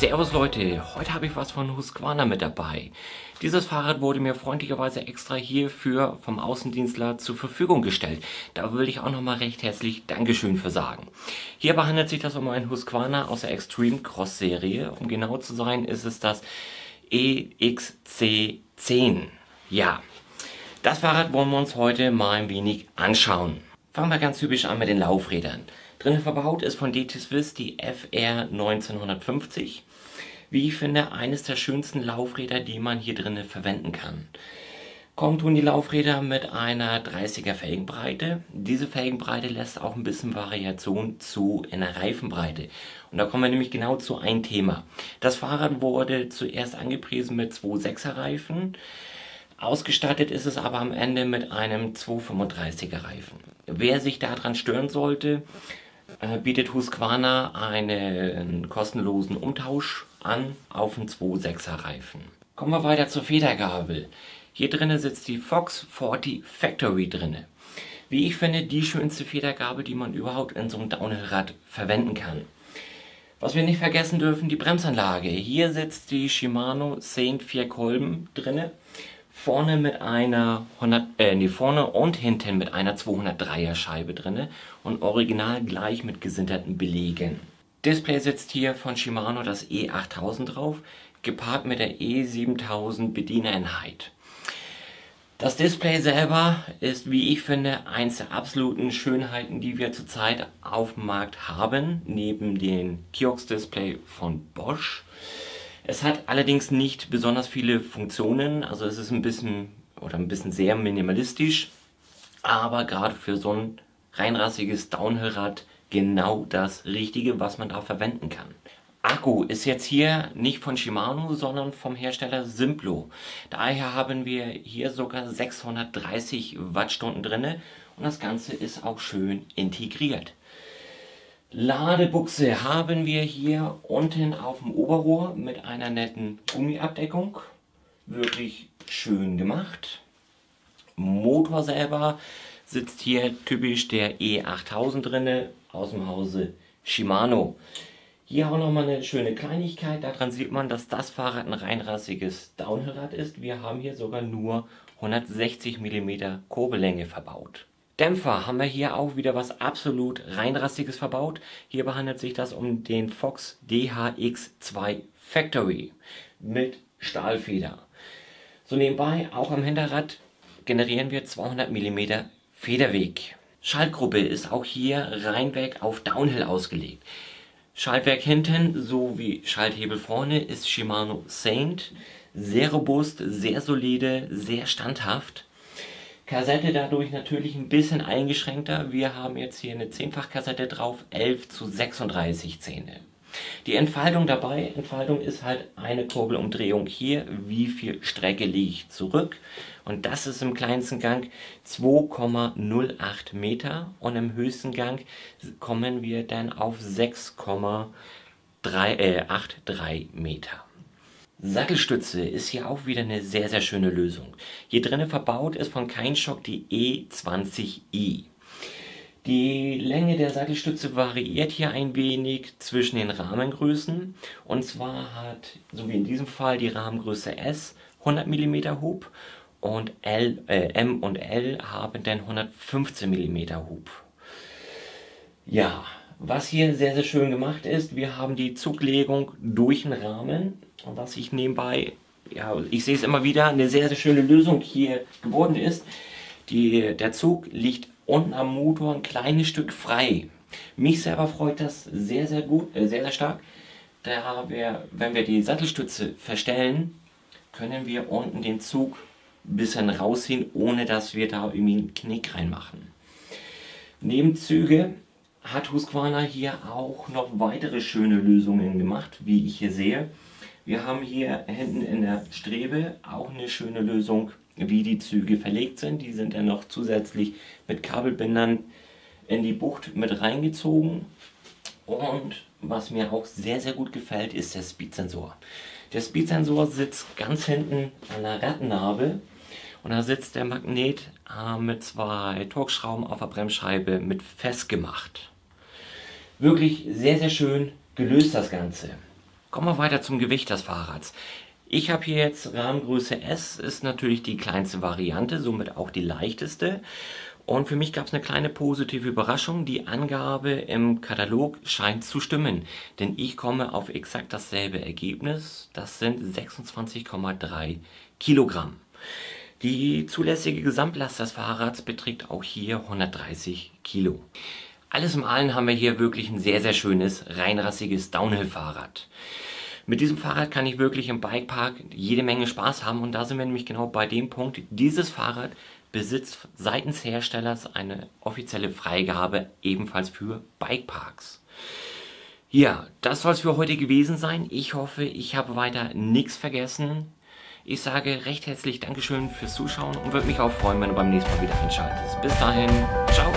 Servus Leute, heute habe ich was von Husqvarna mit dabei. Dieses Fahrrad wurde mir freundlicherweise extra hierfür vom Außendienstler zur Verfügung gestellt. Da will ich auch nochmal recht herzlich Dankeschön für sagen. Hierbei handelt sich das um ein Husqvarna aus der Extreme Cross Serie. Um genau zu sein, ist es das EXC10. Ja, das Fahrrad wollen wir uns heute mal ein wenig anschauen. Fangen wir ganz typisch an mit den Laufrädern. Drin verbaut ist von DT Swiss die FR 1950. Wie ich finde, eines der schönsten Laufräder, die man hier drinnen verwenden kann. Kommen tun die Laufräder mit einer 30er Felgenbreite. Diese Felgenbreite lässt auch ein bisschen Variation zu in der Reifenbreite. Und da kommen wir nämlich genau zu einem Thema. Das Fahrrad wurde zuerst angepriesen mit 2,6er Reifen. Ausgestattet ist es aber am Ende mit einem 235er Reifen. Wer sich daran stören sollte, äh, bietet Husqvarna einen kostenlosen Umtausch an auf einen 2.6er Reifen. Kommen wir weiter zur Federgabel. Hier drinnen sitzt die Fox 40 Factory drinne. Wie ich finde, die schönste Federgabel, die man überhaupt in so einem Downhill-Rad verwenden kann. Was wir nicht vergessen dürfen, die Bremsanlage. Hier sitzt die Shimano Saint 4 Kolben drinne. Vorne mit einer 100, äh, nee, vorne und hinten mit einer 203er Scheibe drinne und original gleich mit gesinterten Belegen. Display sitzt hier von Shimano das E8000 drauf, gepaart mit der E7000 Bedieneinheit. Das Display selber ist, wie ich finde, eins der absoluten Schönheiten, die wir zurzeit auf dem Markt haben, neben dem Kiox Display von Bosch. Es hat allerdings nicht besonders viele Funktionen, also es ist ein bisschen oder ein bisschen sehr minimalistisch, aber gerade für so ein reinrassiges Downhill-Rad genau das Richtige, was man da verwenden kann. Akku ist jetzt hier nicht von Shimano, sondern vom Hersteller Simplo. Daher haben wir hier sogar 630 Wattstunden drinne und das Ganze ist auch schön integriert. Ladebuchse haben wir hier unten auf dem Oberrohr mit einer netten Gummiabdeckung. Wirklich schön gemacht. Motor selber sitzt hier typisch der E8000 drinne aus dem Hause Shimano. Hier auch nochmal eine schöne Kleinigkeit. Daran sieht man, dass das Fahrrad ein reinrassiges Downhillrad ist. Wir haben hier sogar nur 160 mm Kurbellänge verbaut. Dämpfer haben wir hier auch wieder was absolut reinrassiges verbaut. Hier handelt sich das um den Fox DHX2 Factory mit Stahlfeder. So nebenbei, auch am Hinterrad generieren wir 200 mm Federweg. Schaltgruppe ist auch hier reinweg auf Downhill ausgelegt. Schaltwerk hinten sowie Schalthebel vorne ist Shimano Saint. Sehr robust, sehr solide, sehr standhaft. Kassette dadurch natürlich ein bisschen eingeschränkter. Wir haben jetzt hier eine 10-fach-Kassette drauf, 11 zu 36 Zähne. Die Entfaltung dabei, Entfaltung ist halt eine Kurbelumdrehung hier, wie viel Strecke liege ich zurück und das ist im kleinsten Gang 2,08 Meter und im höchsten Gang kommen wir dann auf 6,83 äh, Meter. Sattelstütze ist hier auch wieder eine sehr, sehr schöne Lösung. Hier drinnen verbaut ist von Keinschock die E20i. Die Länge der Sattelstütze variiert hier ein wenig zwischen den Rahmengrößen. Und zwar hat, so wie in diesem Fall, die Rahmengröße S 100 mm Hub und L, äh, M und L haben dann 115 mm Hub. Ja, was hier sehr, sehr schön gemacht ist, wir haben die Zuglegung durch den Rahmen. Und was ich nebenbei, ja, ich sehe es immer wieder, eine sehr, sehr schöne Lösung hier geworden ist. Die, der Zug liegt unten am Motor ein kleines Stück frei. Mich selber freut das sehr, sehr gut, äh, sehr, sehr stark. Da wir, wenn wir die Sattelstütze verstellen, können wir unten den Zug ein bisschen rausziehen, ohne dass wir da irgendwie einen Knick reinmachen. Nebenzüge hat Husqvarna hier auch noch weitere schöne Lösungen gemacht, wie ich hier sehe. Wir haben hier hinten in der Strebe auch eine schöne Lösung wie die Züge verlegt sind. Die sind dann noch zusätzlich mit Kabelbindern in die Bucht mit reingezogen. Und was mir auch sehr, sehr gut gefällt, ist der Speedsensor. Der Speedsensor sitzt ganz hinten an der Rattennarbe und da sitzt der Magnet äh, mit zwei Torx-Schrauben auf der Bremsscheibe mit festgemacht. Wirklich sehr, sehr schön gelöst das Ganze. Kommen wir weiter zum Gewicht des Fahrrads. Ich habe hier jetzt Rahmengröße S, ist natürlich die kleinste Variante, somit auch die leichteste. Und für mich gab es eine kleine positive Überraschung. Die Angabe im Katalog scheint zu stimmen, denn ich komme auf exakt dasselbe Ergebnis. Das sind 26,3 Kilogramm. Die zulässige Gesamtlast des Fahrrads beträgt auch hier 130 Kilo. Alles im Allen haben wir hier wirklich ein sehr, sehr schönes, reinrassiges Downhill-Fahrrad. Mit diesem Fahrrad kann ich wirklich im Bikepark jede Menge Spaß haben und da sind wir nämlich genau bei dem Punkt, dieses Fahrrad besitzt seitens Herstellers eine offizielle Freigabe ebenfalls für Bikeparks. Ja, das soll es für heute gewesen sein. Ich hoffe, ich habe weiter nichts vergessen. Ich sage recht herzlich Dankeschön fürs Zuschauen und würde mich auch freuen, wenn du beim nächsten Mal wieder einschaltest. Bis dahin, ciao!